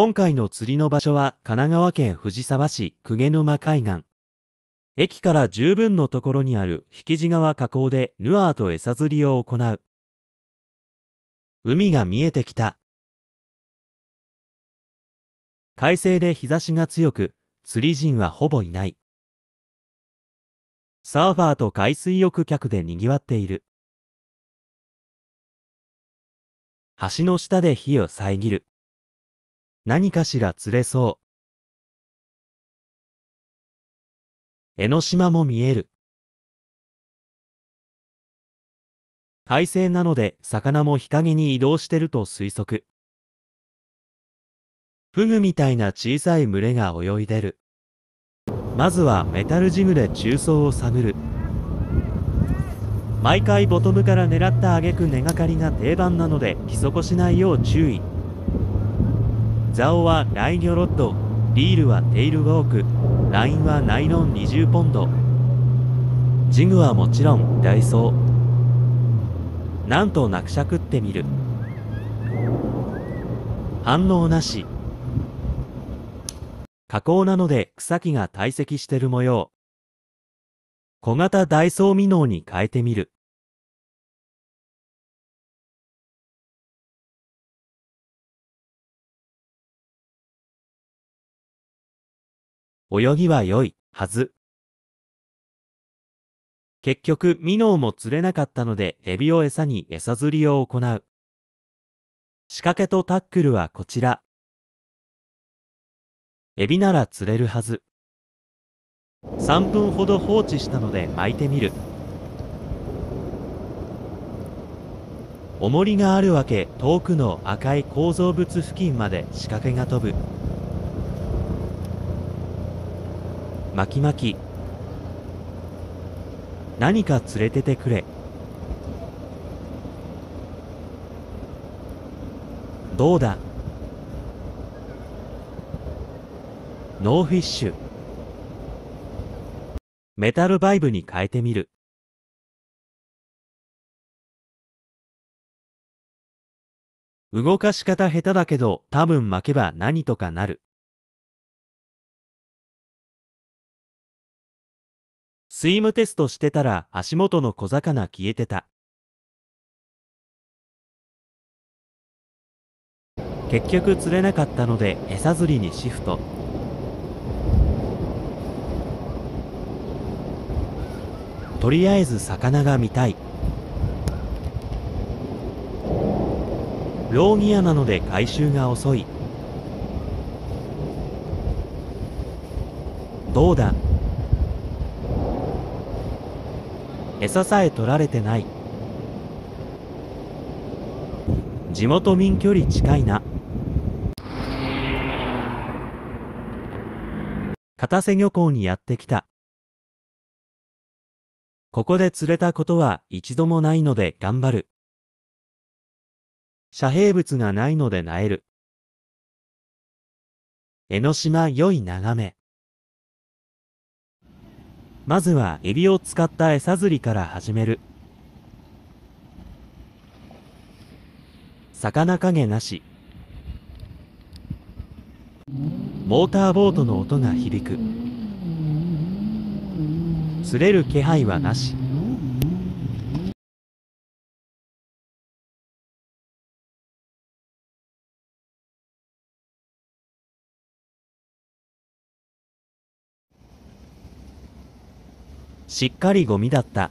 今回の釣りの場所は神奈川県藤沢市鵠沼海岸。駅から十分のところにある引地川河口でルアーと餌釣りを行う。海が見えてきた。快晴で日差しが強く、釣り人はほぼいない。サーファーと海水浴客で賑わっている。橋の下で火を遮る。何かしら釣れそう。江ノ島も見える。快晴なので魚も日陰に移動してると推測。フグみたいな小さい群れが泳いでる。まずはメタルジムで中層を探る。毎回ボトムから狙った挙句根がかりが定番なので基底しないよう注意。ザオはライギョロッド、リールはテイルウォーク、ラインはナイロン20ポンド。ジグはもちろんダイソー。なんとなくしゃくってみる。反応なし。加工なので草木が堆積してる模様。小型ダイソー未納に変えてみる。泳ぎは良いはず。結局、ミノーも釣れなかったので、エビを餌に餌釣りを行う。仕掛けとタックルはこちら。エビなら釣れるはず。3分ほど放置したので巻いてみる。重りがあるわけ遠くの赤い構造物付近まで仕掛けが飛ぶ。巻き巻き。何か連れててくれ。どうだ。ノーフィッシュ。メタルバイブに変えてみる。動かし方下手だけど多分巻けば何とかなる。スイムテストしてたら足元の小魚消えてた。結局釣れなかったので餌釣りにシフト。とりあえず魚が見たい。ローギアなので回収が遅い。どうだ？餌さえ取られてない。地元民距離近いな。片瀬漁港にやってきた。ここで釣れたことは一度もないので頑張る。遮蔽物がないのでなえる。江ノ島良い眺め。まずはエビを使った餌釣りから始める。魚影なし。モーターボートの音が響く。釣れる気配はなし。しっかりゴミだった。